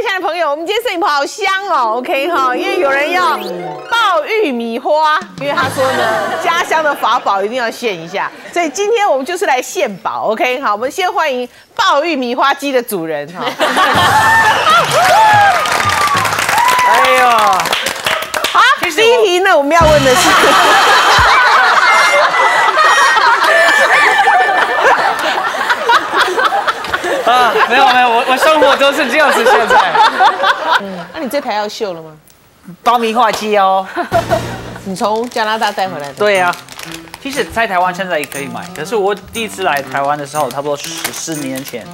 位亲爱的朋友，我们今天摄影棚好香哦，OK 哈，因为有人要爆玉米花，因为他说呢，家乡的法宝一定要献一下，所以今天我们就是来献宝，OK 好，我们先欢迎爆玉米花机的主人哈。哎呦，好，第一题呢，我们要问的是。啊，没有没有，我我生活都是这样子。现在，嗯，那你这台要秀了吗？爆米花机哦，你从加拿大带回来的？对呀，其实在台湾现在也可以买，可是我第一次来台湾的时候，差不多十四年前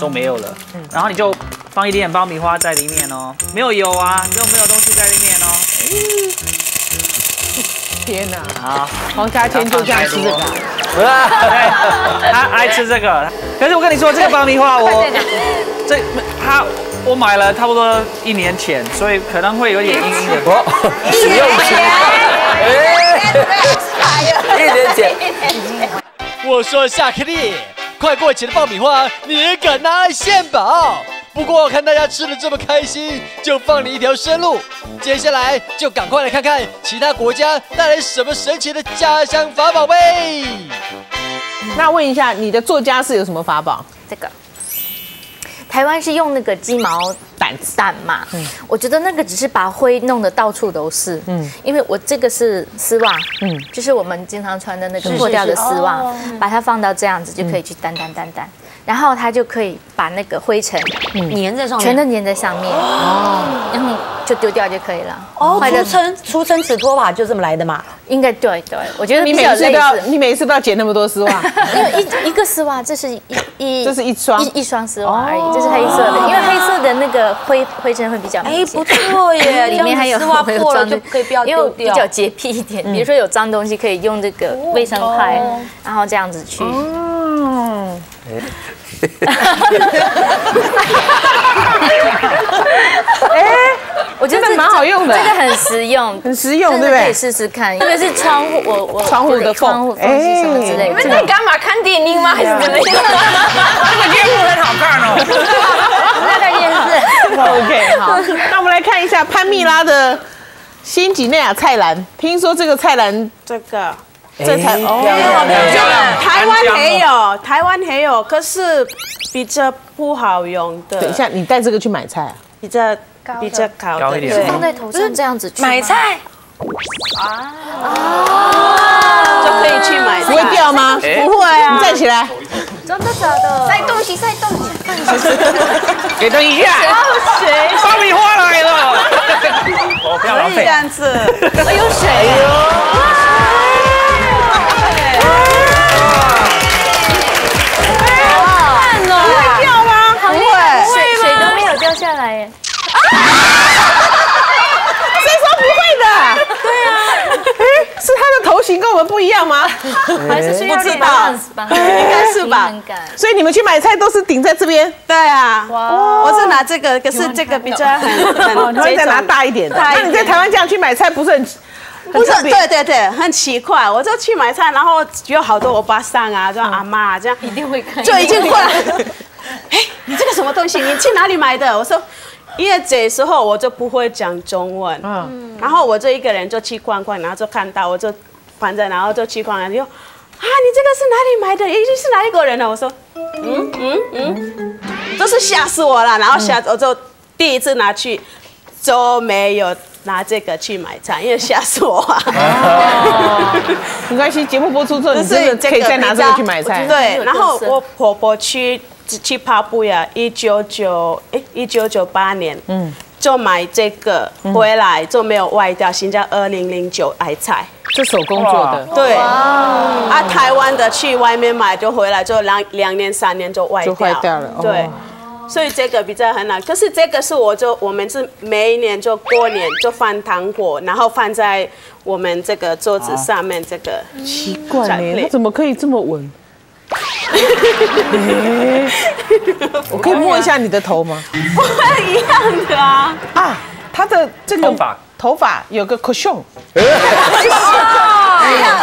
都没有了。然后你就放一点爆米花在里面哦，没有油啊，就没有东西在里面哦。天哪！啊，黄家千就这样吃这个，他爱吃这个。可是我跟你说，这个爆米花我这他我买了差不多一年前，所以可能会有点阴阴的。一年前，一年前，我说夏克力，快过期的爆米花，你也敢拿来献宝？不过看大家吃的这么开心，就放你一条生路。接下来就赶快来看看其他国家带来什么神奇的家乡法宝呗。那问一下，你的做家是有什么法宝？这个，台湾是用那个鸡毛掸掸嘛？嗯，我觉得那个只是把灰弄得到处都是。嗯，因为我这个是丝袜，嗯，就是我们经常穿的那个破掉的丝袜，把它放到这样子就可以去掸掸掸掸。然后它就可以把那个灰尘粘在上面，全都粘在上面，哦，然后就丢掉就可以了。哦，出生出生此拖把就这么来的嘛？应该对对，我觉得你每次都要你每次都要剪那么多丝袜，因为一一个丝袜这是一一这是一双一一双丝袜而已，这是黑色的，因为黑色的那个灰灰尘会比较明显。哎，不错耶，里面还有丝袜破了就可以不要丢掉，比较洁癖一点。比如说有脏东西可以用这个卫生筷，然后这样子去。哦。哎，我觉得蛮好用的，这个很实用，很实用，对不对？可以试试看。这个是窗户，我我窗户的窗户缝隙什么之类。你们在干嘛？看电影吗？还是怎么样？这个电视很好看哦。那个电视。OK，好。那我们来看一下潘蜜拉的新几内亚菜篮。听说这个菜篮，这个。这台哦，台湾也有，台湾也有，可是比较不好用的。等一下，你带这个去买菜啊？比较比较高一点，放在头上这样子去买。菜。啊。啊，就可以去买，不会掉吗？不会啊，你站起来，真的假的？晒东西，晒东西，给等一下，水，爆米花来了，可以这样子，哎有水。下来耶！谁说不会的？对啊，哎，是他的头型跟我们不一样吗？还是需要知道？应该是吧。所以你们去买菜都是顶在这边？对啊。哇！我是拿这个，可是这个比较很很，你再拿大一点的。那你在台湾这样去买菜不是很？不是，对对对，很奇怪。我就去买菜，然后有好多欧巴桑啊，就阿妈这样，一定会看，就已经过来。哎，你这个什么东西？你去哪里买的？我说，因为这时候我就不会讲中文，嗯，然后我就一个人就去逛逛，然后就看到，我就反正然后就去逛，就啊，你这个是哪里买的？一定是哪一个人呢？我说，嗯嗯嗯，都是吓死我了。然后吓，我就第一次拿去，就没有拿这个去买菜，因为吓死我。没关系，节目播出之后，你真的可以再拿这个去买菜。对，然后我婆婆去。去跑步呀！一九九哎，一九九八年，嗯，就买这个回来就没有外掉，现在二零零九还菜，这手工做的，对，啊，台湾的去外面买就回来就两两年三年就坏掉，就坏掉了，对，所以这个比较很难。可是这个是我就我们是每一年就过年就放糖果，然后放在我们这个桌子上面，这个奇怪它怎么可以这么稳？我可以摸一下你的头吗？不会一样的啊！啊，他的这个头发有个 cushion，一样，一样，一样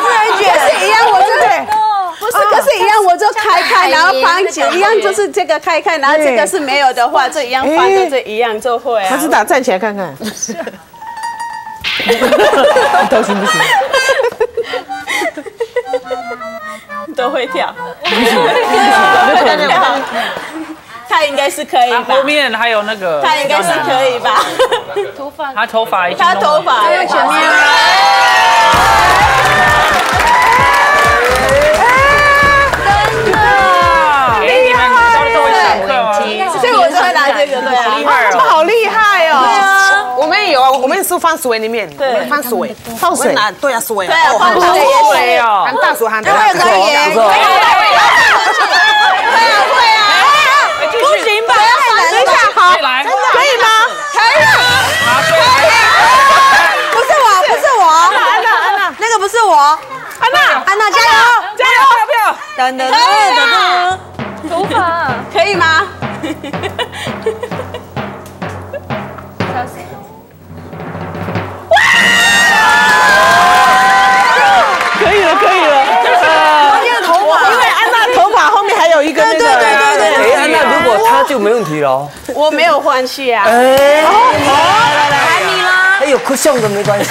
自然卷是一样，我这个不是，可是一样，我就开开，然后翻起一样就是这个开开，然后这个是没有的话，这一样翻着这一样就会啊。马自达站起来看看，都行不行？都会跳，他应该是可以吧？他后？面还有那个，他应该是可以吧？他头发他头发在前面是放水里面，我们放水，放水拿，对啊，水，对啊，放水也是。对哦含，大水含大水，可以哎不行吧？等一下，好，再来，可以吗？拿水来，不是我，不是我，安娜，安娜，那个不是我，安娜，安娜加油！加油，要不要？等等等等，头发。没问题了哦。我没有换气啊。哎，喊你啦！哎有哭笑的没关系。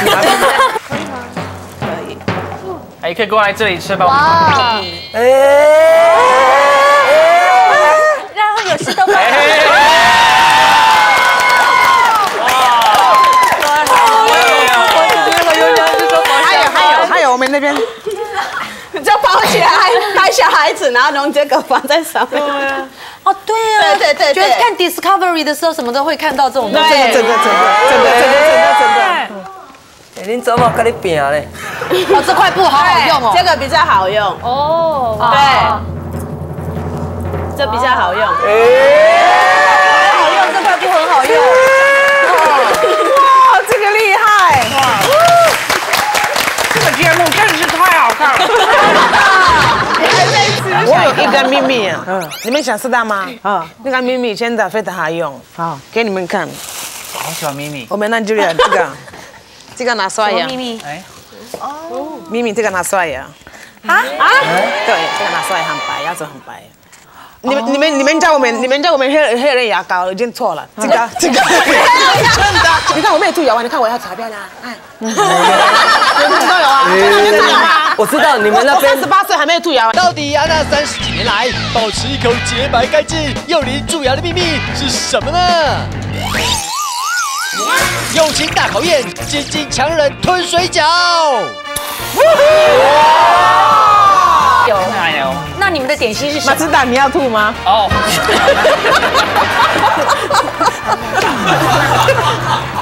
哎，可以过来这里吃爆米花。哇，哎，然后有事都哎还有还有还有我们那边就包起来，带小孩子，然后用这个放在上面。哦，对啊，对对对对觉得看 Discovery 的时候，什么都会看到这种东西。整个整个整个整个整个整个整个。哎恁怎么跟你拼嘞？哦，这块布好好用哦。这个比较好用，哦，对，这比较好用。哎好用，这块布很好用。哇，这个厉害！哇这个节目真是太好看了。我有一个秘密啊，你们想知道吗？啊，那个秘密真的非常好用，好，给你们看。好喜欢咪咪。我们那就有这个，这个拿刷牙，秘密哎，秘密这个拿刷牙。啊啊！对，这个拿刷牙很白，牙齿很白。你们、你们、你们叫我们、你们叫我们黑黑人牙膏已经错了，这个这个真的。你看我没有蛀牙啊，你看我要查漂亮，哎，你们都有啊，真的没蛀牙啊。我知道你们那边我三十八岁还没有蛀牙啊。到底安娜三十几年来保持一口洁白干净又零蛀牙的秘密是什么呢？友情大考验，精进强忍吞水饺。哎呦，那你们的点心是什么？马自达，你要吐吗？哦，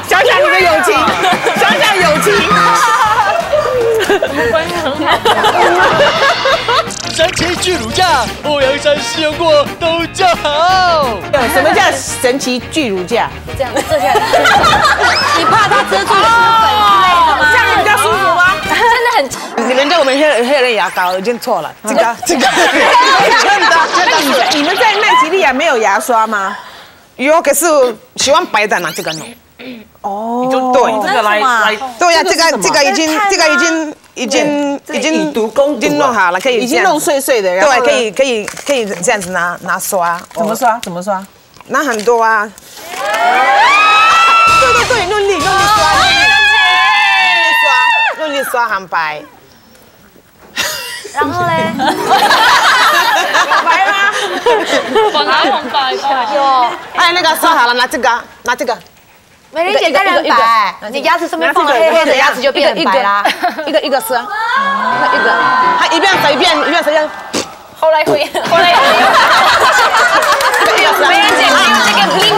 想想你的友情，想想友情。我们关系很好神奇巨乳架，欧阳山试用过都叫好。什么叫神奇巨乳架？这样这下你怕它遮住石粉之类的吗？你们叫我们黑人黑人牙膏已经错了，这个 这个真的真的。你们你们在奈吉利亚没有牙刷吗？有，可是喜欢白的拿这个弄。你就对这个来来，对呀，这个这个已经这个已经已经已经以毒攻毒啊已经弄好了，可以已经弄碎碎的，对，可以可以可以这样子拿拿刷，怎么刷？怎么刷？拿很多啊。对对对，用力用力刷，用力刷，用力刷很白。然后嘞，白吗？我拿红白的，有哎，那个刷好了，拿这个，拿这个。美玲姐当然白，你牙齿上面放了黑黑的，牙齿就变很白啦。一个一个刷，一个一个，还一边刷一边一边刷一边。后来会，后来美玲姐没有这个秘密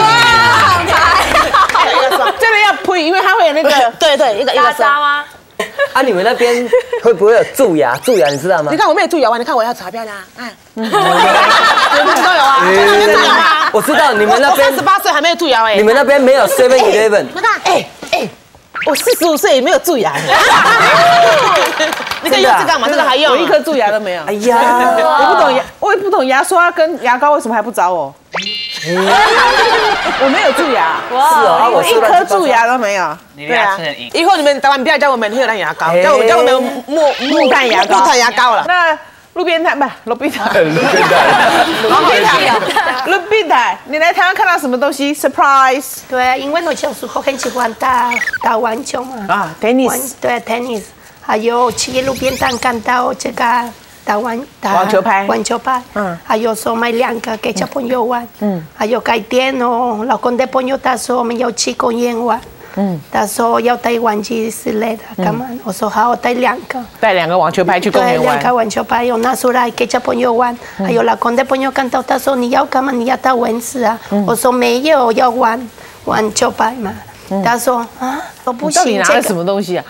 这个要推，因为它会有那个，对对，一个一个渣渣刷。吗？啊，你们那边会不会有蛀牙？蛀牙你知道吗你？看我没有蛀牙啊，你看我要查漂亮，哎，你们都有啊，真的没蛀牙吗？我知道你们那边我三十，八岁还没有蛀牙哎。你们那边没有 Seven Eleven，你看，哎哎，我四十五岁也没有蛀牙。你可以用这个嘛，这个还用。我一颗蛀牙都没有。哎呀，我不懂牙，我也不懂牙刷跟牙膏为什么还不找我？我没有蛀牙，是哦，啊我一颗蛀牙都没有。你的牙齿很硬。以后你们台湾不要叫我们黑人牙膏，哎叫我叫我们木木木炭牙膏。木炭牙膏了。那路边摊不是 路边摊，路边摊，路边摊，路边摊。你来台湾看到什么东西？surprise。对啊，因为我小时候很喜欢打打网球嘛，啊，tennis。对 tennis，还有去路边摊看到这个打网打网球拍网球拍，嗯嗯，还有说买两个给小朋友玩，嗯，还有改天哦，老公的朋友他说我们要去公园玩，嗯，他说要带玩具之类的，干嘛？我说好，我带两个。带两个网球拍去公，园玩两个。网球拍有拿出来给小朋友玩，还有老公的朋友看到他说你要干嘛？你要打蚊子啊？我说没有，要玩网球拍嘛。他说啊，我不行到底行，这个拿了什么东西啊？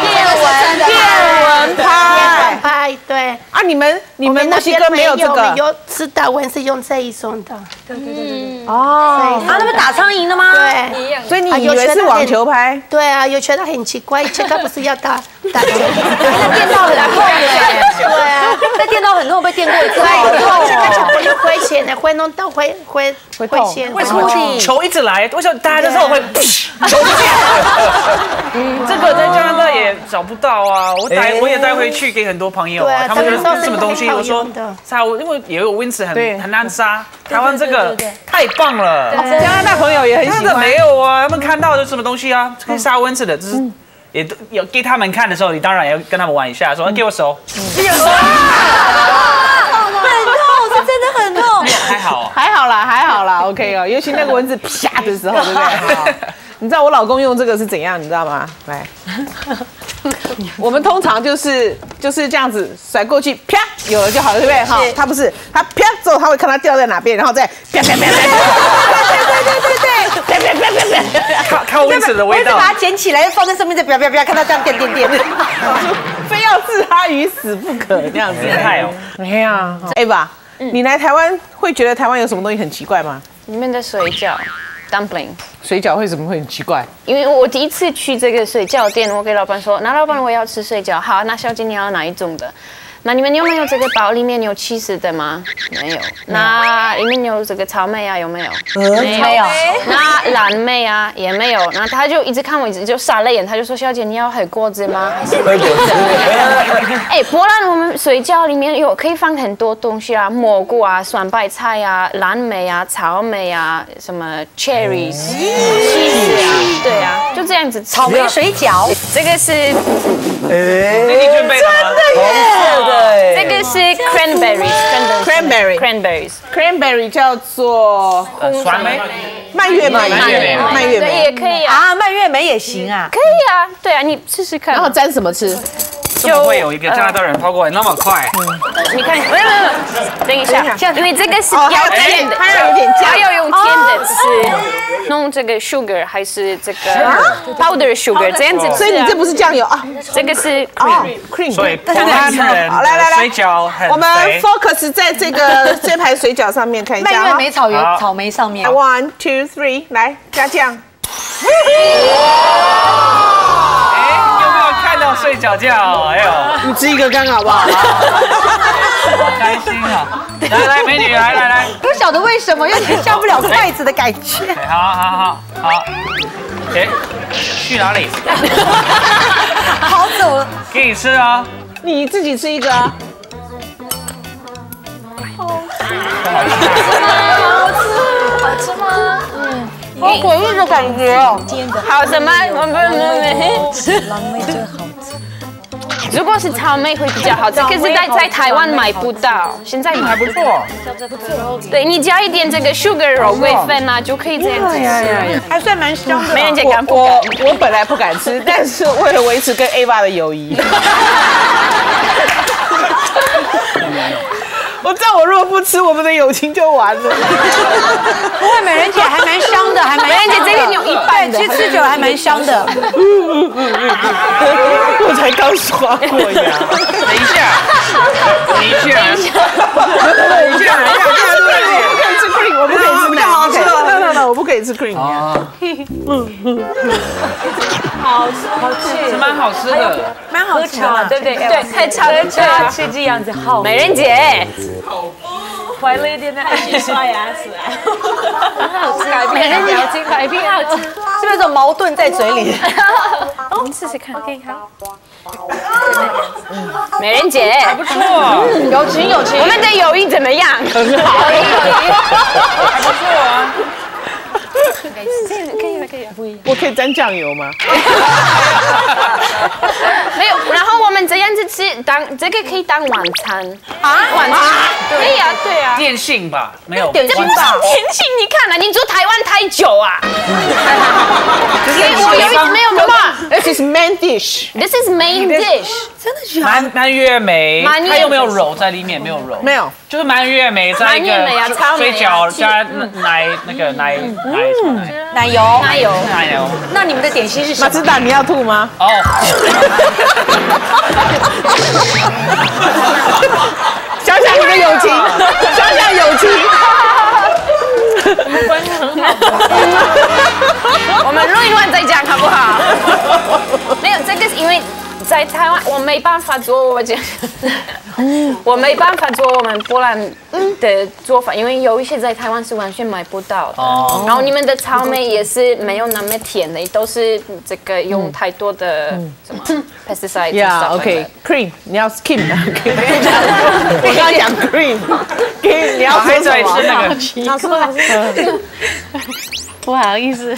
电蚊电蚊拍拍，对。啊，你们你们墨西哥那边没有这个有是打蚊是用这一种的，对对对对哦，啊，那不打苍蝇的吗？对。所以你啊以为是网球拍？对啊，有觉得很奇怪，这个不是要打打球？那电到很痛耶，对啊。那电到很痛，被电过一次，好对，痛这个小哦。朋友会钱的，会弄到会会会痛钱。为什么球一直来？为什么打的时候会球不见？这个在加拿大也找不到啊！我带哎我也带回去给很多朋友啊，啊他们说什么东西？我说杀，因为也有 Wins 很很难杀，台湾这个太棒了。加拿大朋友也很喜欢。那个没有啊，他们看到的是什么东西啊？可以杀蚊子的，就是也都有给他们看的时候，你当然也要跟他们玩一下，说给我手。还好。啦，还好啦，OK 哦。尤其那个蚊子啪的时候，对不对？好你知道我老公用这个是怎样？你知道吗？来，我们通常就是就是这样子甩过去，啪，有了就好了，对不对？哈，他不是，他啪之后他会看它掉在哪边，然后再啪啪啪啪啪，对对对对对，啪啪啪啪啪。看看蚊子的味道把。它捡起来，放在上面，再啪啪啪，看它这样点点点。非要置他于死不可，这样子。变态哦！哎呀你来台湾会觉得台湾有什么东西很奇怪吗？里面的水饺 dumpling。水饺为什么会很奇怪？因为我第一次去这个水饺店，我给老板说：“那老板，我要吃水饺。”好，那小姐你要哪一种的？那你们有没有这个包里面有 cheese 的吗？没有。那里面有这个草莓啊？有没有？没有。那蓝莓啊也没有。然后他就一直看我，一直就傻了眼，他就说：“小姐，你要喝果汁吗？还是？”喝果汁。哎，波兰我们水饺里面有可以放很多东西啊，蘑菇啊、酸白菜啊、蓝莓啊、草莓啊，什么 cherries、cheese 啊，对啊，就这样子。草莓水饺，这个是哎，你准备了吗？红色的耶，这个是 cranberries Cranberry cranberries cranberry 叫做酸梅，蔓越莓，蔓越莓，蔓越莓。也可以啊，啊，蔓越莓也行啊。可以啊，对啊，你试试看。然。后沾什么吃？怎么会有一个加拿大人跑过来那么快？你看，没有没有，等一下，因为这个是要甜的，它有有点要用甜的吃，弄这个 sugar 还是这个 powder sugar 这样子。所以你这不是酱油啊？这个是哦 cream，，cream。所来来来水饺我们 focus 在这个 这盘水饺上面看一蔓下蔓。越莓草好原草莓上面，One, two, three，来加酱。哎，有没有看到睡觉觉？哎呦，你吃一个干好不好？好开心啊！来来，美女，来来来，不晓得为什么有点下不了筷子的感觉。哎好好好好，哎，去哪里？好走了，给你吃啊！你自己吃一个啊。好吃，好吃吗？嗯，好诡异的感觉哦。好什么？我们如果是草莓会比较好吃，可是在在台湾买不到，现在还不错。对你加一点这个 sugar 肉桂粉啊，就可以这样子吃。还算蛮香的。没人家敢不我敢。我本来不敢吃，但是为了维持跟 Ava 的友谊，我知道我如果不吃，我们的友情就完了。不会，美人姐还蛮香的，还蛮美人姐这个有一半的，其实吃久了还蛮香的。我才刚刷过牙。等一下，等一下，等一下，等一下，我不可以吃 cream，我不可以吃奶，比较好吃我不可以吃吃 cream。啊，好好吃，是蛮好吃的。蛮好吃的，对不对？对，太差了，茶是这样子，好。美人姐，好，怀了一点的爱去刷牙齿啊！改变表情，改变好吃，是不是有种矛盾在嘴里？我们试试看，OK，好。美人姐，还不错，有情有情我。们的友谊怎么样？很好。还不错啊。可以了，可以了，不一样。我可以沾酱油吗？没有，然后我们这样子吃，当这个可以当晚餐啊，晚餐可以啊，对啊。电信吧，没有。这不是电信，你看了，你住台湾太久啊。我有一没有没有 This is main dish。，This is main dish。蔓蔓越莓，蔓越莓它又没有肉在里面？没有肉，没有，就是蔓越莓在一个水饺加奶那个奶奶奶油。奶奶油，奶油。那你们的点心是什么？马自达，你要吐吗？哦，想想你的友情，想想友情。我们乱一乱再讲好不好？没有，这个是因为在台湾我没办法做我这，我没办法做我们波兰的做法，因为有一些在台湾是完全买不到的。哦然后你们的草莓也是没有那么甜的，都是这个用太多的什么 pesticide。Yeah，OK，cream，你要 skim 啊。我刚刚讲 cream，cream，你要还说什么？在吃那个，老师，老师。不好意思，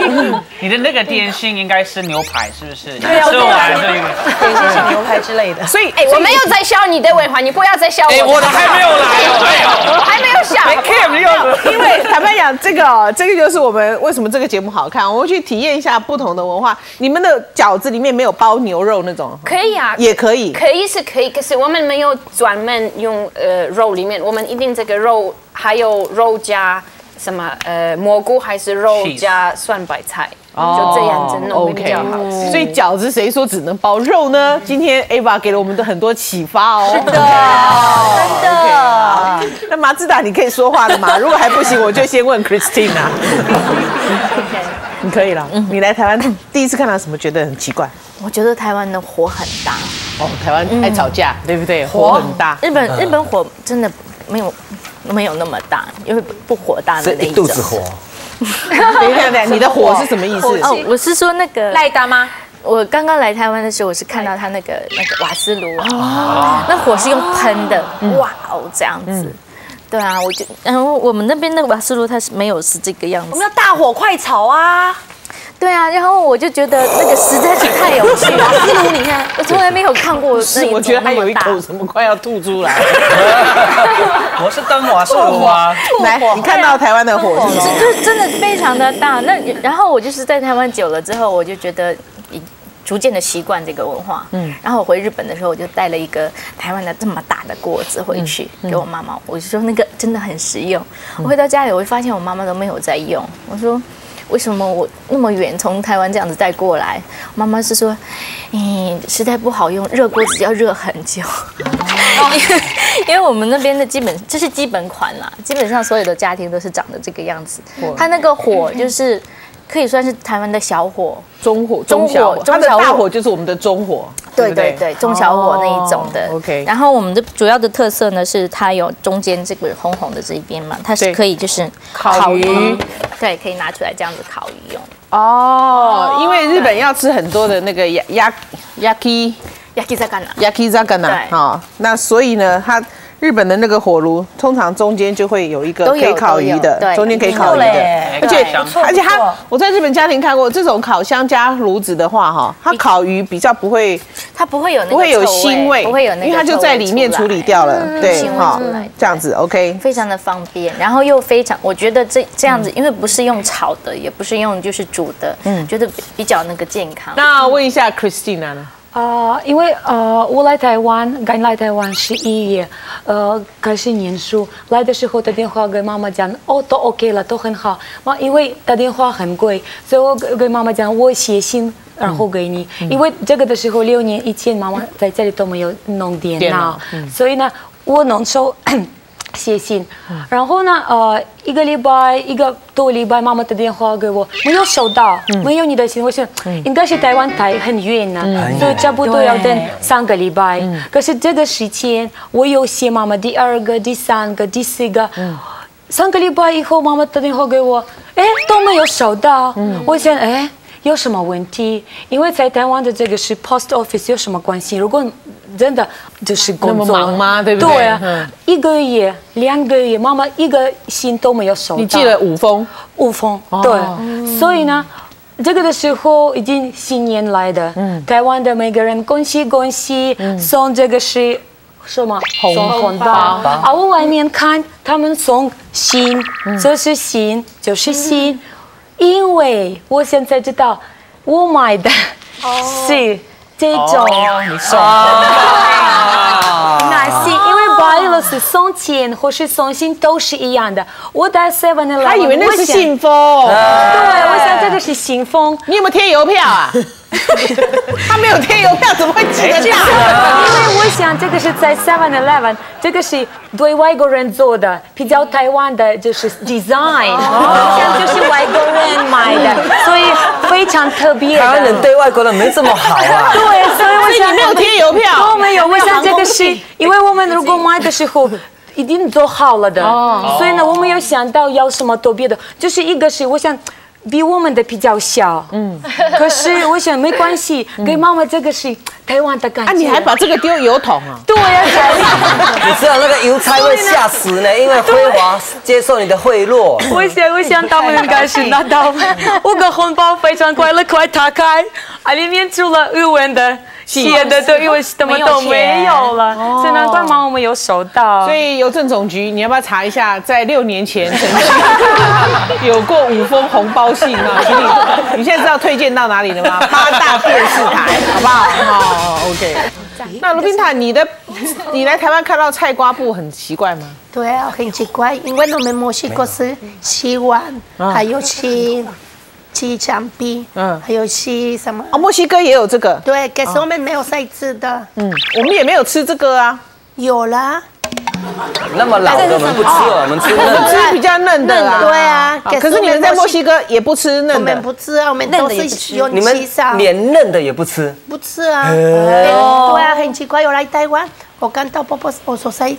你的那个点心应该是牛排，是不是？对啊吃完这个。点心是牛排之类的。所以，哎，我没有在笑你的文化，你不要再笑哎，我。我的还没有来哦，哎呦。我还没有笑。哎，Kim，你有因为坦白讲，这个哦，这个就是我们为什么这个节目好看，我们去体验一下不同的文化。你们的饺子里面没有包牛肉那种，可以啊，也可以。可以是可以，可是我们没有专门用呃肉里面，我们一定这个肉还有肉加什么呃蘑菇，还是肉加蒜白菜，就这样子弄会比较好吃。所以饺子谁说只能包肉呢？今天 Ava 给了我们的很多启发哦。是的，真的。那马自达，你可以说话了吗？如果还不行，我就先问 Christina。你可以了。你来台湾第一次看到什么觉得很奇怪？我觉得台湾的火很大，哦，台湾爱吵架，对不对？火很大。日本日本火真的没有没有那么大，因为不火大的那一种。一肚子火，等一下，等一下，你的火是什么意思？哦，我是说那个赖大吗？我刚刚来台湾的时候，我是看到他那个那个瓦斯炉，那火是用喷的，哇哦这样子。对啊，我就然后我们那边那个瓦斯炉它是没有是这个样子我们。要大火快炒啊！对啊，然后我就觉得那个实在是太有趣了。瓦斯炉你看，我从来没有看过那是，我觉得。还有一口什么快要吐出来。我是灯火是炉啊，来，你看到台湾的火是什么？就是真的非常的大。那然后我就是在台湾久了之后，我就觉得已逐渐的习惯这个文化。嗯，然后我回日本的时候，我就带了一个台湾的这么大的锅子回去给我妈妈，我就说那个真的很实用。我回到家里，我会发现我妈妈都没有在用。我说。为什么我那么远从台湾这样子带过来？妈妈是说，嗯，实在不好用，热锅子要热很久。因为我们那边的基本这是基本款啦，基本上所有的家庭都是长得这个样子。它那个火就是可以算是台湾的小火，中火、中火小火，它的中小火。大火就是我们的中火，不对对对，中小火那一种的。哦 OK 然后我们的主要的特色呢是它有中间这个红红的这一边嘛，它是可以就是烤鱼，对，可以拿出来这样子烤鱼用。哦，因为日本要吃很多的那个亚亚 yaki yakizakana，yakizakana 对。啊，那所以呢，它日本的那个火炉通常中间就会有一个可以烤鱼的中间可以烤鱼的，哎而且而且它我在日本家庭看过这种烤箱加炉子的话，哈，它烤鱼比较不会它不会有那个不会有腥味，不会有那个因为它就在里面处理掉了，对哈，这样子 OK。非常的方便，然后又非常，我觉得这这样子，因为不是用炒的，也不是用就是煮的，嗯，觉得比比较那个健康。那问一下 Christina 呢？啊、因为呃，我来台湾，刚来台湾十一月，呃，开始念书。来的时候打电话给妈妈讲，哦，都 OK 了，都很好。妈，因为打电话很贵，所以我跟跟妈妈讲，我写信然后给你。因为这个的时候六年以前，妈妈在家里都没有弄电脑，电脑所以呢，我那时候写信，然后呢，呃，一个礼拜一个多礼拜，妈妈打电话给我，没有收到，没有你的信，我想应该是台湾台很远呢，所以差不多要等三个礼拜。可是这个时间，我有写妈妈第二个、第三个、第四个。三个礼拜以后，妈妈打电话给我，哎，都没有收到。我想，哎，有什么问题？因为在台湾的这个是 post office 有什么关系？如果真的就是工作那么忙吗？对不对？对啊嗯，一个月、两个月，妈妈一个信都没有收到。你寄了五封，五封，对，所以呢。这个的时候已经新年来的，台湾的每个人恭喜恭喜，送这个是什么？红红包。啊？我外面看他们送信，这是信，就是信，因为我现在知道我买的是这种。你送那是因为 b i l 是送钱或是送信都是一样的。我带 Seven Eleven，他以为那是信封，对，我想这个是信封。你有没有贴邮票啊？他没有贴邮票，怎么会寄得 因？为我想这个是在 Seven Eleven，这个是对外国人做的，比较台湾的就是 design，我想就是外国人买的，所以非常特别的。台湾人对外国人没这么好啊。对，所以我想你没有贴邮票都没有。我想这个是因为我们如果买的时候。一定做好了的，所以呢，我们有想到要什么特别的，就是一个是我想比我们的比较小，嗯，可是我想没关系，给妈妈这个是台湾的感觉。啊，你还把这个丢油桶啊？对呀，你知道那个邮差会吓死呢，因为辉华接受你的贿赂。我想，我想他们应该是拿到五个红包，非常快乐，快打开，啊，里面除了日文的、写的，都因为什么都没有了，所以难怪忙我们有收到。所以邮政总局，你要不要查一下，在六年前曾经 有过五封红包信啊？请你，你现在知道推荐到哪里了吗？八大电视台，好不好？那卢宾塔，你的你来台湾看到菜瓜布很奇怪吗？对啊，很奇怪，因为我们墨西哥是洗碗，还有洗洗墙壁，嗯。还有吃什么？哦，墨西哥也有这个，对，可是我们没有赛制的，嗯，我们也没有吃这个啊，有啦，那么老的我们不吃哦，我们吃我们嫩的。吃比较嫩的啊。对啊啊可是你们在墨西哥也不吃嫩的我们，不吃啊，我们都是用你们连嫩的也不吃，不吃啊。对啊，很奇怪，我来台湾，我看到婆婆我说在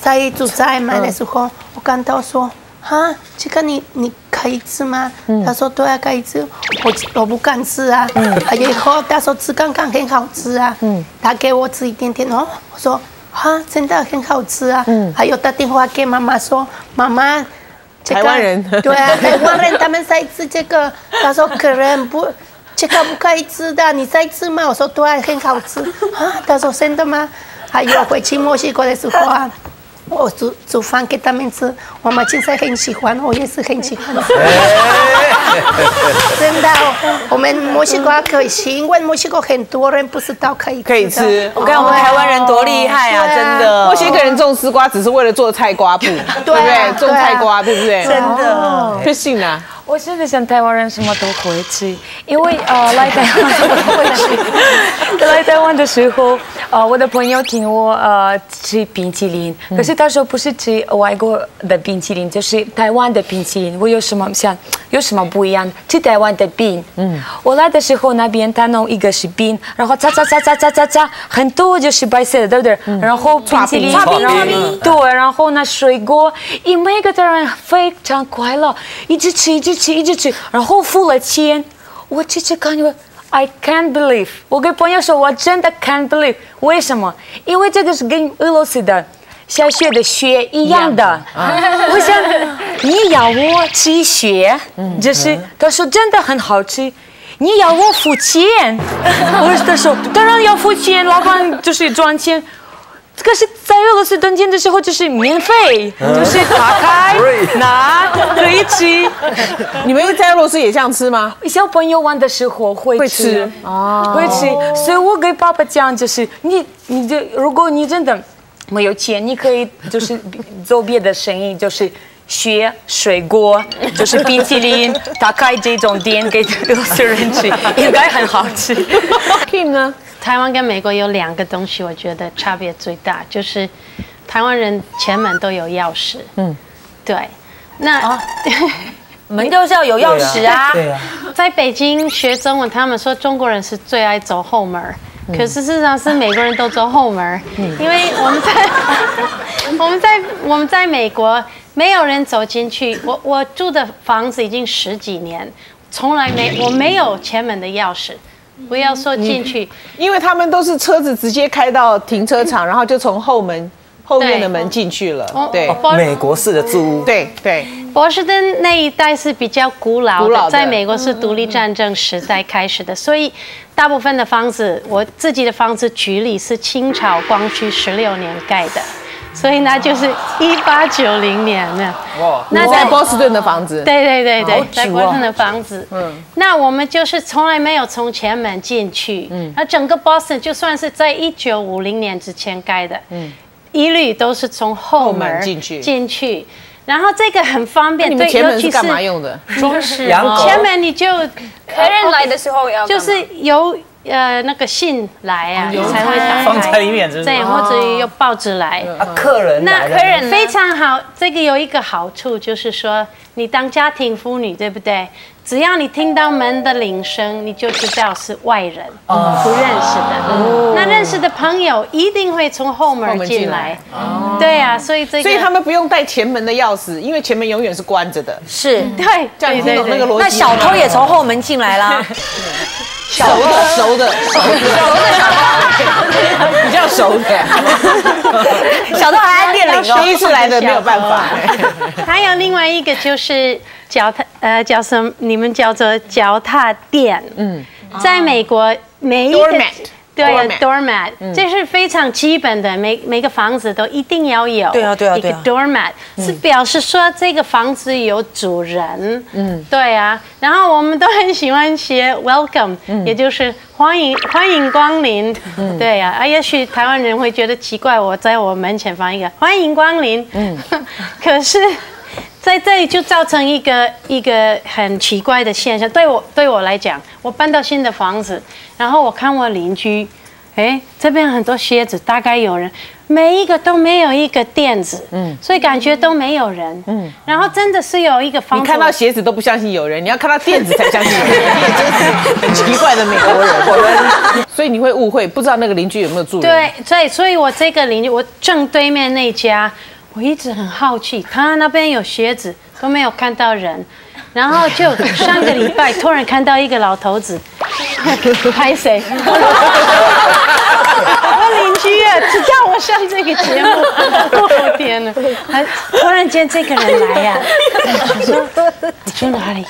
在煮菜嘛的时候，我看到说。哈，这个你你可以吃吗？他说对啊，可以吃。我我不敢吃啊。嗯。以后他说吃刚刚很好吃啊。嗯。他给我吃一点点哦，我说哈，真的很好吃啊。嗯。还有打电话给妈妈说，妈妈，这个台湾人对啊，台湾人他们在吃这个，他说可能不。这个不可以吃的，你在吃吗？我说对啊，很好吃啊。他说真的吗？还有回去墨西哥的时候啊，我煮煮饭给他们吃，我妈现在很喜欢，我也是很喜欢。真的，我们墨西哥可以吃，因为墨西哥很多人不知道可以可以吃。我看我们台湾人多厉害啊，啊真的。墨西哥人种丝瓜只是为了做菜瓜布，对不对啊？种菜瓜，对不对？真的。Christine 我真的想台湾人什么都会吃，因为呃 来台湾我会吃。来台湾的时候，呃我的朋友请我呃吃冰淇淋，可是他说不是吃外国的冰淇淋，就是台湾的冰淇淋。我有什么想有什么不一样？吃台湾的冰。嗯，我来的时候那边他弄一个是冰，然后擦擦擦擦擦擦擦，很多就是白色的，对不对？然后冰淇淋，冰然后对，然后那，水果，因为每个的人非常快乐，一直吃，一直吃，一直吃，然后付了钱，我吃吃看，我 I can't believe，我跟朋友说，我真的 can't believe，为什么？因为这个是跟俄罗斯的小学的雪一样的，我想你要我吃雪，就是他说真的很好吃。你要我付钱，我他说当然要付钱，老板就是赚钱。可是，在俄罗斯登天的时候就是免费，就是打开 拿可以吃。你们在俄罗斯也这样吃吗？小朋友玩的时候会会吃会吃。所以我给爸爸讲，就是你，你就如果你真的没有钱，你可以就是做别的生意，就是。学水果就是冰淇淋，打开这种店给俄罗斯人吃，应该很好吃。Kim 呢？台湾跟美国有两个东西，我觉得差别最大，就是台湾人前门都有钥匙。嗯，对。那 门就是要有钥匙啊。对啊，在北京学中文，他们说中国人是最爱走后门儿，可是事实上是美国人都走后门嗯，因为我们在 我们在我们在美国没有人走进去。我我住的房子已经十几年，从来没我没有前门的钥匙，不要说进去。因为他们都是车子直接开到停车场，然后就从后门后面的门进去了。对。哦美国式的住屋，对对，波士顿那一带是比较古老的，古老的。在美国是独立战争时代开始的，所以大部分的房子，我自己的房子举例是清朝光绪十六年盖的，所以那就是一八九零年呢。哇，那在波士顿的房子，对对对对，在波士顿的房子，嗯，那我们就是从来没有从前门进去，嗯，那整个 Boston 就算是在一九五零年之前盖的，嗯，一律都是从后后门门进去。进去，然后这个很方便，你们对，前门是干嘛用的？装饰前门你就客人来的时候要就是有呃那个信来啊，你才会打放在开，里面是不是？对，或者用报纸来。啊，客人那来，客人非常好，这个有一个好处就是说，你当家庭妇女，对不对？只要你听到门的铃声，你就知道是外人，不认识的。那认识的朋友一定会从后后门门进进来。哦。对啊，所以这个，所以他们不用带前门的钥匙，因为前门永远是关着的。是。对这样你听懂那个逻辑？那小偷也从后门进来啦。熟的熟的熟的，比较熟的。小偷。还按电铃哦。第一次来的没有办法。还有另外一个就是脚踏，呃，叫什么？你们叫做脚踏垫。嗯，在美国每一个对 Doormat doormat，这是非常基本的，每每个房子都一定要有。对啊对啊一个 doormat 是表示说这个房子有主人。嗯，对啊。然后我们都很喜欢写 welcome，也就是欢迎欢迎光临。对呀，啊，也许台湾人会觉得奇怪，我在我门前放一个欢迎光临。嗯，可是。在这里就造成一个一个很奇怪的现象。对我对我来讲，我搬到新的房子，然后我看我邻居，哎，这边很多靴子，大概有人，每一个都没有一个垫子，嗯，所以感觉都没有人，嗯，然后真的是有一个房子，你看到鞋子都不相信有人，你要看到垫子才相信有人，很 奇怪的美国人。所以你会误会，不知道那个邻居有没有住人。对，所以所以我这个邻居，我正对面那家，我一直很好奇，他那边有鞋子，都没有看到人。然后就上个礼拜突然看到一个老头子，拍谁？我邻居啊，只叫我上这个节目，我天哪！还突然间这个人来呀、我说你住哪里？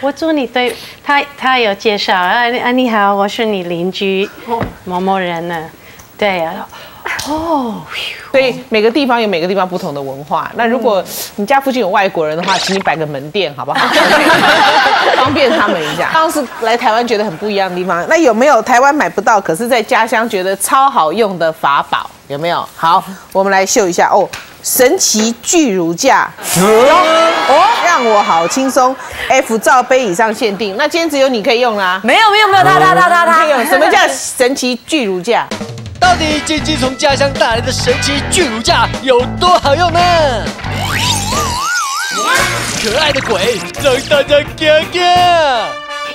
我住你对，他他有介绍啊啊你好，我是你邻居某某人呢，对呀、哦，所以每个地方有每个地方不同的文化。那如果你家附近有外国人的话，请你摆个门店，好不好？方便他们一下。刚刚是来台湾觉得很不一样的地方，那有没有台湾买不到，可是在家乡觉得超好用的法宝？有没有？好，我们来秀一下哦。神奇巨乳架，哦，让我好轻松。F 罩杯以上限定，那今天只有你可以用啦。没有没有没有，他他他他可以用。什么叫神奇巨乳架？到底晶晶从家乡带来的神奇巨乳架有多好用呢？可爱的鬼让大家看看。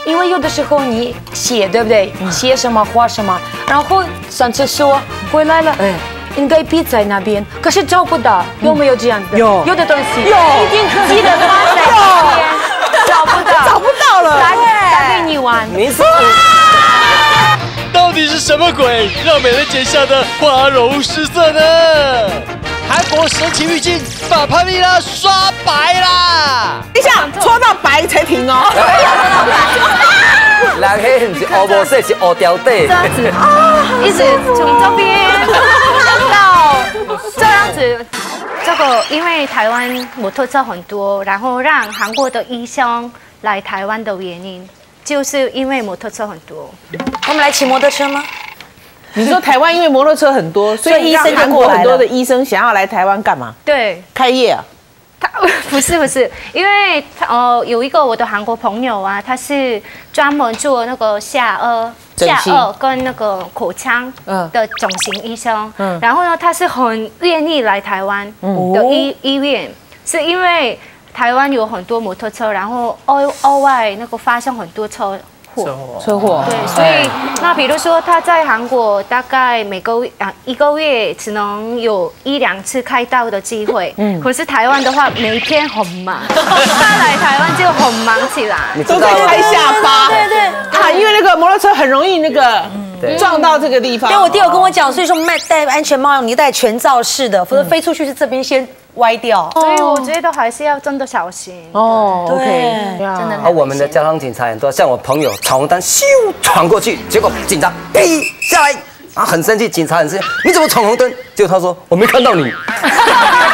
因为有的时候你写对不对？写什么画什么，然后上厕所回来了，哎应该笔在那边，可是找不到，有没有这样的？有有的东西有已经记得放在那边，找不到，找不到了。打打给你玩。你是到底是什么鬼让美人姐吓得花容失色呢？韩国神奇浴巾把潘丽拉刷白啦！等一下，搓到白才停哦。人迄不是乌无色，是乌条底。一直从这边到这样子。这个因为台湾摩托车很多，然后让韩国的医生来台湾的原因，就是因为摩托车很多。他们来骑摩托车吗？你说台湾因为摩托车很多，所以医生就韩国过很多的医生想要来台湾干嘛？对，开业啊？他 不是不是，因为他呃有一个我的韩国朋友啊，他是专门做那个下颚加整形。颚跟那个口腔嗯。的整形医生，嗯。然后呢，他是很愿意来台湾的医医院，是因为台湾有很多摩托车，然后欧欧外那个发生很多车祸。车祸，对，所以那比如说他在韩国大概每个月啊一个月只能有一两次开刀的机会，嗯，可是台湾的话每天很忙，他来台湾就很忙起来。都在拍下巴，对对啊，因为那个摩托车很容易那个撞到这个地方。因为我弟有跟我讲，所以说麦戴安全帽，你戴全罩式的，否则飞出去是这边先歪掉。所以我觉得还是要真的小心。哦对，OK，真的而我们的交通警察很多，像我朋友闯红灯，咻闯过去，结果警察呸下来，啊很生气，警察很生气，你怎么闯红灯？结果他说我没看到你。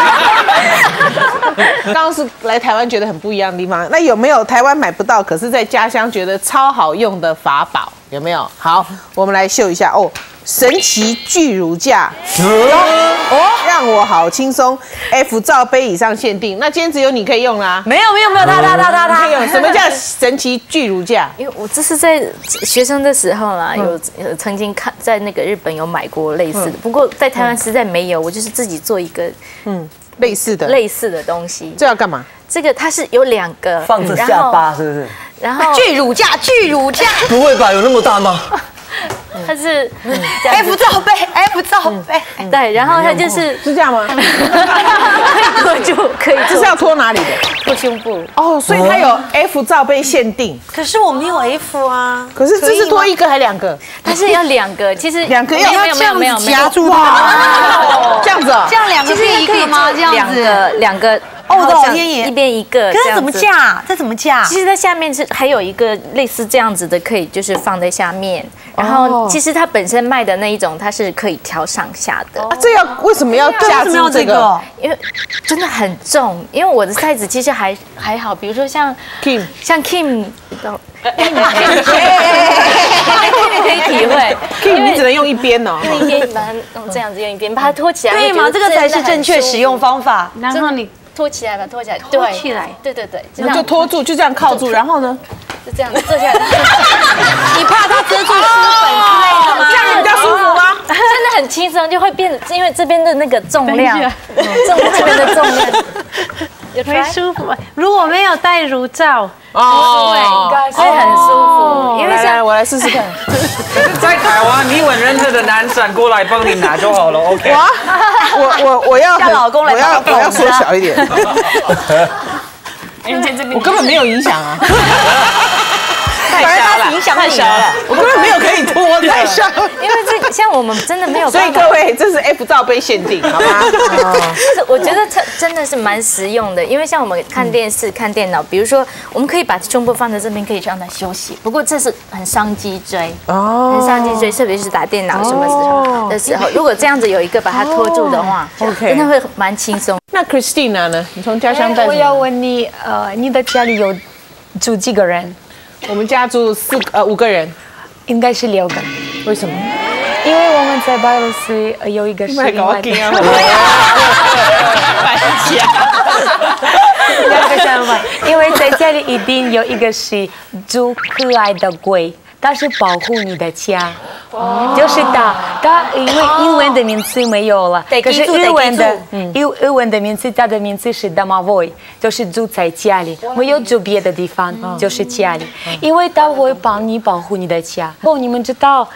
刚刚是来台湾觉得很不一样的地方，那有没有台湾买不到，可是在家乡觉得超好用的法宝？有没有？好，我们来秀一下哦，神奇巨乳架，哦，让我好轻松，F 罩杯以上限定，那今天只有你可以用啦。没有没有没有，他他他他他可以用，什么叫神奇巨乳架？因为我这是在学生的时候啦，有有曾经看在那个日本有买过类似的，不过在台湾实在没有，我就是自己做一个嗯，类似的，类似的东西。这要干嘛？这个它是有两个放着下巴，是不是？然后巨乳架巨乳架 不会吧？有那么大吗？它是，F 罩杯 F 罩杯，对，然后它就是是这样吗？可以托住，可以这是要托哪里的？托胸部。哦，所以它有 F 罩杯限定，可是我没有 F 啊。可是这是多一个还两个？它是要两个，其实两个要没有没有没有没有夹住它，哇，这样子啊这？样两个其实变一个吗？这样子。两个两个哦我的老天爷一边一个，可是怎么？架？这怎么架？其实它下面是还有一个类似这样子的，可以就是放在下面。然哦后其实它本身卖的那一种，它是可以调上下的。啊，这要为什么要架住这个这个？因为真的很重，因为我的 size 其实还还好，比如说像 Kim 像 Kim，可以体会，可以，你只能用一边哦。用一边把它弄这样子，用一边把它拖起来，对吗？这个才是正确使用方法。然后你拖起来吧，拖起来，拖起来对对对，这样就拖住，就这样靠住，然后呢？就这样坐下来，你怕它遮住书本之类的吗？这样比较舒服？真的很轻松，就会变，因为这边的那个重量，嗯重这边的重量，有会 try？舒服。如果没有戴乳罩，哦，会很舒服，因为来来，我来试试看。在台湾，你稳认识的男生过来帮你拿就好了，OK？哇，我我我要叫老公来我要帮我我要缩小一点，我根本没有影响啊，太小了，影响太小了。我根本没有可以拖的。因为这像我们真的没有所以各位，这是 F 罩杯限定，好吗？就 是我觉得它真的是蛮实用的，因为像我们看电视、看电脑，比如说我们可以把胸部放在这边，可以让它休息。不过这是很伤脊椎，哦很伤脊椎，特别是打电脑什么时候的时候，如果这样子有一个把它拖住的话，OK 真的会蛮轻松。那 Christina 呢？你从家乡带我要？问你，呃，你的家里有住几个人？我们家住四呃五个人，应该是六个，为什么？因为我们在白俄罗斯呃有一个是另外的，啊！两个想法，因为在家里一定有一个是住可爱的鬼，它是保护你的家。哦就是它它因为英文的名字没有了可是日文的英日文的名字它的名字是 dama voy 就是住在家里没有住别的地方就是家里。因为它会帮你保护你的家。哦你们知道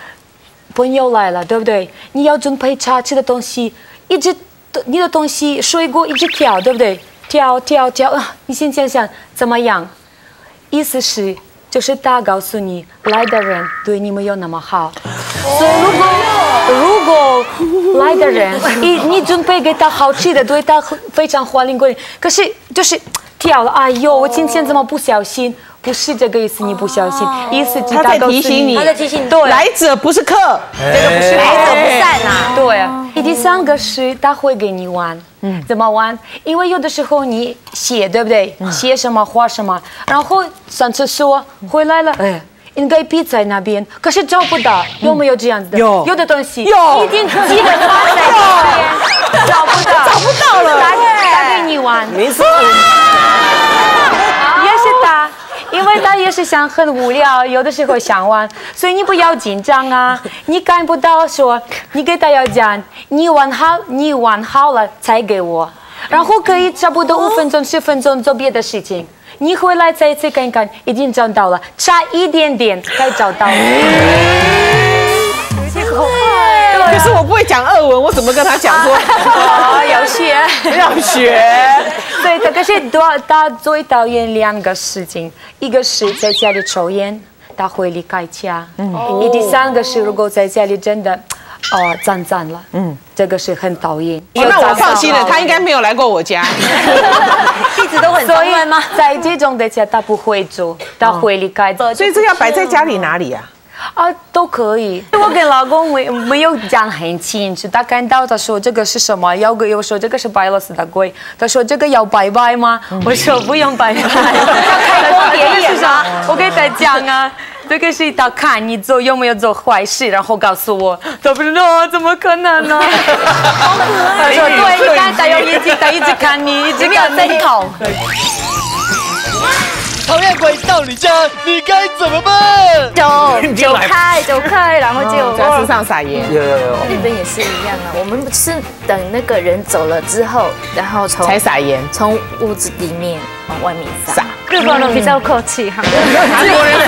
朋友来了对不对？你要准备查吃的东西一直你的东西水果一直挑对不对？挑挑挑啊你先想想怎么样？意思是就是他告诉你来的人对你没有那么好，所以如果如果来的人 你你准备给他好吃的，对他非常欢迎过，可是就是跳了，哎呦，我今天怎么不小心？不是这个意思，你不小心，意思是他在提醒你，他在提醒你。对，来者不是客。这个不是来者不善啊。对。啊，第三个是他会给你玩，怎么玩？因为有的时候你写对不对？写什么画什么，然后上厕所回来了，哎。应该笔在那边，可是找不到，有没有这样子的？有。有的东西有。一定记得放在那边，找不到，找不到了。他他给你玩，没事，也是他，因为他也是是想很无聊，有的时候想玩，所以你不要紧张啊。你看不到说，你给他要讲，你玩好，你玩好了才给我，然后可以差不多五分钟、十分钟做别的事情。你回来再一次看看，已经找到了，差一点点才找到了。可是我不会讲俄文，我怎么跟他讲说？哦，要学，要学。对，这个是多他最讨厌两个事情，一个是在家里抽烟，他会离开家。嗯，第三个是如果在家里真的，哦，脏脏了，嗯，这个是很讨厌。哦那我放心了，他应该没有来过我家。一直都很所以吗？在这种的家，他不会做，他会离开。所以这要摆在家里哪里啊？啊，都可以。我跟老公没没有讲很清楚，他看到他说这个是什么，有个有说这个是白罗斯的龟，他说这个要拜拜吗？我说不用拜拜，开光点是啥？我给他讲啊。这个是他看你做有没有做坏事，然后告诉我。他不知道怎么可能呢？他说对，你看他有眼睛，他一直看你，一直看你。讨厌鬼到你家，你该怎么办？走走 开，走开，然后就在树上撒盐。有有有。日本也是一样啊，我们是等那个人走了之后，然后从才撒盐，从屋子里面往外面撒。日本人比较客气哈。韩国人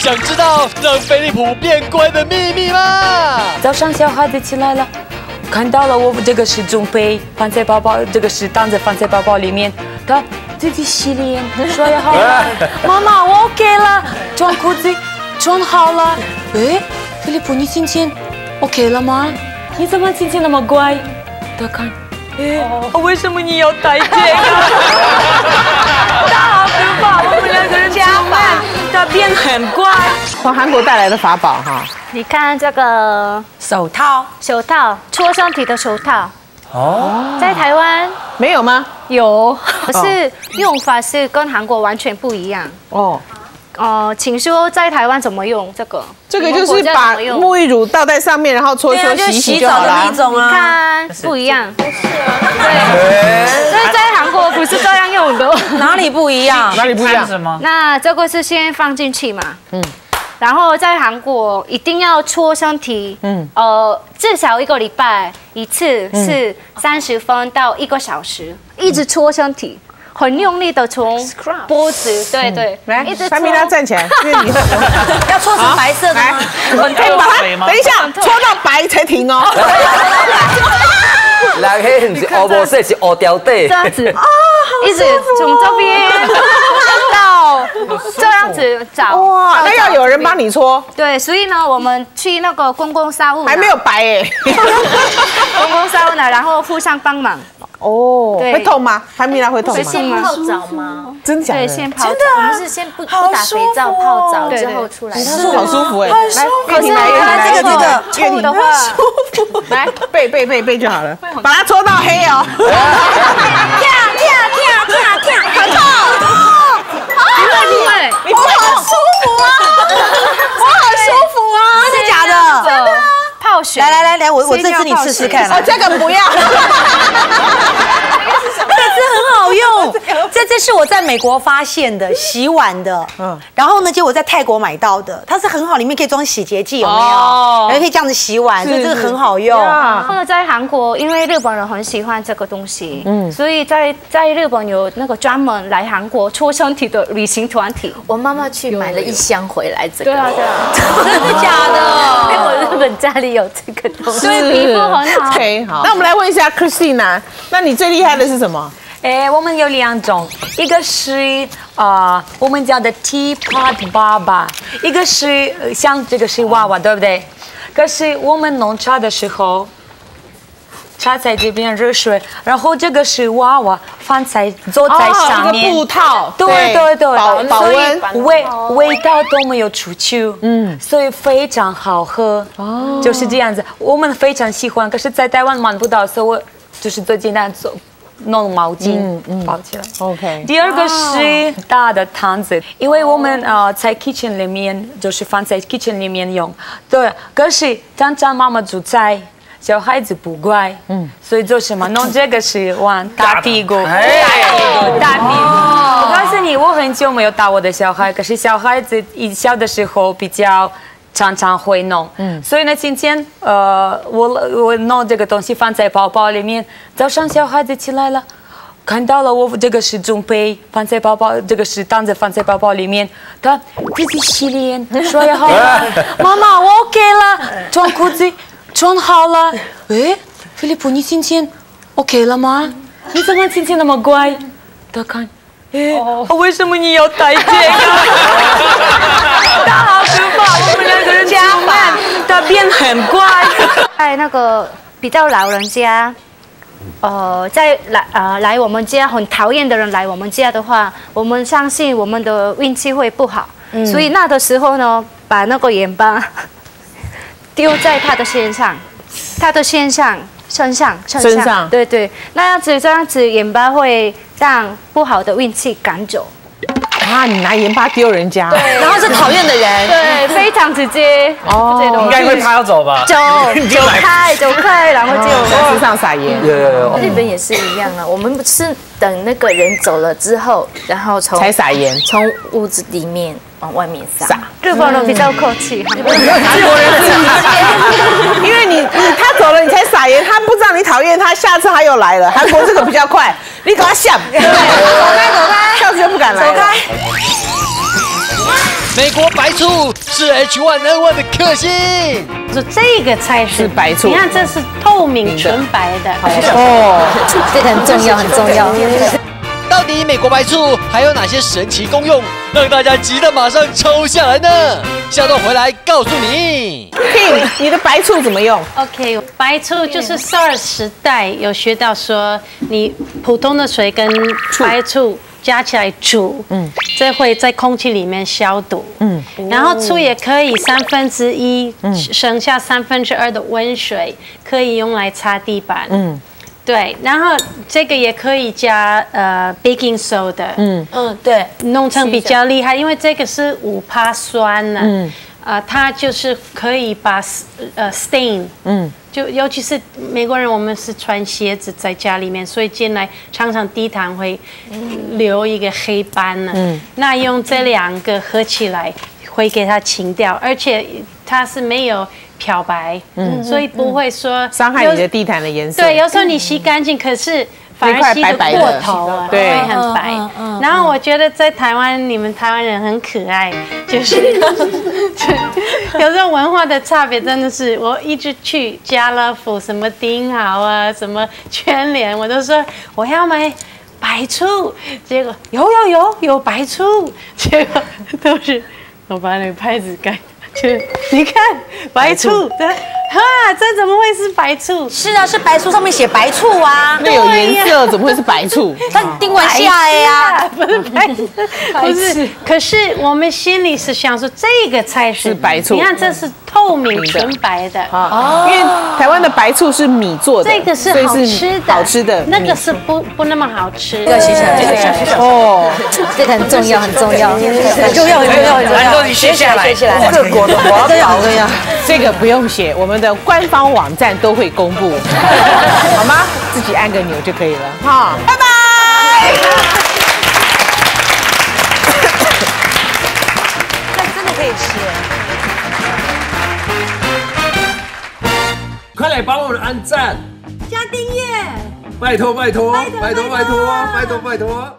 想知道让飞利浦变乖的秘密吗？早上小孩子起来了，看到了我这个是中杯放在包包，这个是当着放在包包里面，他自己洗脸刷牙好。了，妈妈我 OK 了，穿裤子穿好了，哎，菲利普你今天 OK 了吗？你怎么今天那么乖？他看，哎，为什么你要戴这个？他好可怕，我们两个人出门，他变很乖。从韩国带来的法宝哈，你看这个。手套，手套搓身体的手套，哦，在台湾？没有吗？有，可是用法是跟韩国完全不一样。哦，哦，请说在台湾怎么用这个？这个就是把沐浴乳倒在上面，然后搓一搓洗一洗就好了。你看不一样，对，所以在韩国不是这样用的，哪里不一样？哪里不一样？什么？那这个是。先放进去嘛，嗯，然后在韩国一定要搓身体，嗯，呃，至少一个礼拜一次是三十分到一个小时，一直搓身体。很用力的从脖子，对对，来一直，三米拉站起来，要搓成白色的吗？很可以把它，等一下，搓到白才停哦。来，迄不是乌无色，是乌掉底。这样子啊，一直从这边到 这样子找。哇，那要有人帮你搓。对，所以呢，我们去那个公共沙屋，还没有白哎。公共沙屋呢，然后互相帮忙。哦，对会痛吗？还没来会痛吗？先泡澡吗？真假的？对，先泡真的啊，是先不不打肥皂泡澡之后出来。是好舒服哎，来，月婷来，这个这个月婷的话，来背背背背就好了，把它搓到黑哦。跳跳跳跳跳，很痛，不会不会，你不会好舒服啊，我好舒服啊！真的假的？真的泡水。来来来来，我我这次你试试看。哦，这个不要。这是我在美国发现的洗碗的，嗯，然后呢，结果我在泰国买到的，它是很好，里面可以装洗洁剂，有没有？然后可以这样子洗碗，所以这个很好用。然后在韩国，因为日本人很喜欢这个东西，嗯，所以在在日本有那个专门来韩国搓身体的旅行团体。我妈妈去买了一箱回来，这个对啊对啊，真的假的？因为我日本家里有这个东西，所以皮肤很好。OK，好，那我们来问一下 Christina，那你最厉害的是什么？哎，我们有两种，一个是啊、呃我们叫的 teapot 爸爸，一个是呃像这个是娃娃，对不对？可是我们弄茶的时候，茶在这边热水，然后这个是娃娃放在坐在上面，布套。对对对。对，保保温。味味道都没有出去，嗯，所以非常好喝，哦，就是这样子，我们非常喜欢，可是在台湾买不到，所以我就是最简单做。弄毛巾包起来。OK，第二个是大的汤子，因为我们呃在 kitchen 里面就是放在 kitchen 里面用。对，可是常常妈妈煮菜，小孩子不乖，嗯，所以做什么？弄这个是往大屁股，大屁股，大屁股。我告诉你，我很久没有打我的小孩，可是小孩子一小的时候比较常常会弄，嗯，所以呢，今天呃，我我弄这个东西放在包包里面，早上小孩子起来了。看到了，我这个是准备放在包包，这个是当着放在包包里面。他自己洗脸，刷牙好了。妈妈，我 OK 了，穿裤子穿好了。哎，菲利普，你今天 OK 了吗？你怎么今天那么乖？他看，哎，为什么你要戴这个？他好可怕，我们两个人加班，他变很乖。在那个比较老人家。呃，在来呃来我们家很讨厌的人来我们家的话，我们相信我们的运气会不好，所以那的时候呢，把那个盐巴丢在他的身上，他的身上身上身上，对对，那样子这样子盐巴会让不好的运气赶走。啊！你拿盐巴丢人家，对，然后是讨厌的人，对，非常直接。哦，应该会他要走吧？走，走开，走开，然后就在身上撒盐。有有有。日本也是一样啊，我们不是等那个人走了之后，然后从才撒盐，从屋子里面往外面撒。日本人比较客气，韩国人因为你你他走了，你才撒盐，他不知道你讨厌他，下次他又来了。韩国这个比较快，你给他想，走开走开，下次就不敢来。走开。美国白醋是 H one N one 的克星，是这个菜是白醋，你看这是透明纯白的。哦，这个很重要很重要。到底美国白醋还有哪些神奇功用，让大家急得马上抽下来呢？下段回来告诉你。King，你的白醋怎么用？OK，白醋就是 SARS 时代有学到说，你普通的水跟白醋。加起来煮，嗯，这会在空气里面消毒，嗯，然后醋也可以三分之一，嗯，剩下三分之二的温水可以用来擦地板，嗯，对，然后这个也可以加呃 baking soda，嗯。嗯，对，弄成比较厉害，因为这个是五帕酸呢，嗯，啊，它就是可以把呃 stain，嗯。就尤其是美国人，我们是穿鞋子在家里面，所以进来常常地毯会留一个黑斑呢。嗯，那用这两个合起来会给它清掉，而且它是没有漂白，嗯，所以不会说伤害你的地毯的颜色。对，有时候你洗干净，可是。反而洗的过头了，会很白。然后我觉得在台湾，你们台湾人很可爱，就是 有时候文化的差别真的是，我一直去家乐福、什么丁豪啊、什么全联，我都说我要买白醋，结果有有有有白醋，结果都是我把那个牌子改。你看白醋，哈，这怎么会是白醋？是啊，是白醋，上面写白醋啊。那有颜色，怎么会是白醋？它定完下来呀，不是白，不是。可是我们心里是想说，这个菜是白醋。你看，这是透明纯白的啊，因为台湾的白醋是米做的，这个是好吃的，好吃的。那个是不不那么好吃。要写下来，写下来。哦，这个很重要，很重要，很重要，很重要，很重要。你写下来，写起来。各国的华宝的呀，这个不用写，我们的官方网站都会公布，好吗？自己按个钮就可以了。哈，拜拜。这真的可以吃。快来帮我们按赞、加订阅，拜托拜托拜托拜托拜托拜托。